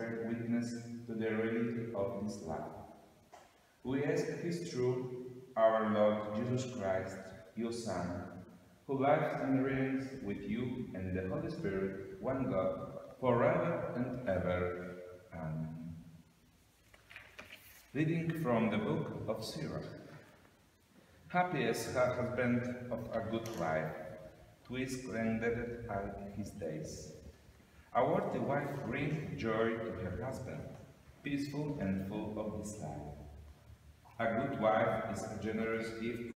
bear witness to the reality of this life. We ask His through our Lord Jesus Christ, your Son, who lives and reigns with you and the Holy Spirit, one God, forever and ever. Amen. Reading from the book of Sirach. Happy is her husband of a good wife, to his granddad are his days. A worthy wife brings joy to her husband, peaceful and full of his life. A good wife is a generous gift